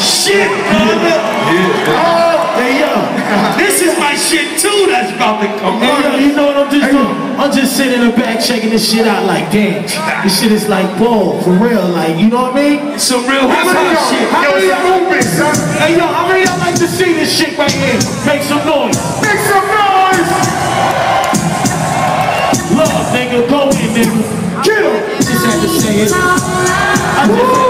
shit, brother. Oh, hey, yo. This is my shit too that's about to come on. you know what I'm just doing? I'm just sitting in the back checking this shit out like, damn, this shit is like, whoa, for real, like, you know what I mean? It's Some real hip hop shit. How many y'all son? Hey, yo, how many y'all like to see this shit right here? Make some noise. Make some noise! Love, nigga, go in, nigga. Get him! Just had to say it. I just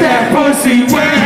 that pussy wet.